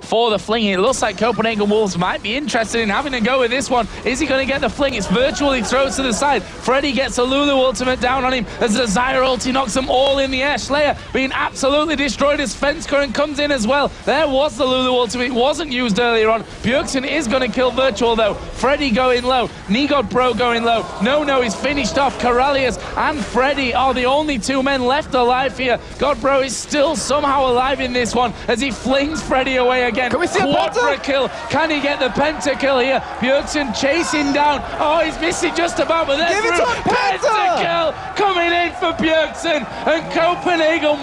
for the fling. It looks like Copenhagen Wolves might be interested in having a go with this one. Is he going to get the fling? It's virtually throws to the side. Freddy gets a Lulu ultimate down on him as the Zyra ulti knocks them all in the air. Slayer being absolutely destroyed as Fence Current comes in as well. There was the Lulu ultimate. It wasn't used earlier on. Bjergsen is going to kill Virtual though. Freddy going low. Nigod Pro going low. No, no, he's finished off. Karalis and Freddy are the only two men left alive here. Godbro is still somehow alive in this one as he flings Freddy away again. Can we see a Quadra kill? Can he get the pentakill here? Bjergsen chasing down. Oh, he's missing just about, but there's Give it to pentakill coming in for Bjergsen and Copenhagen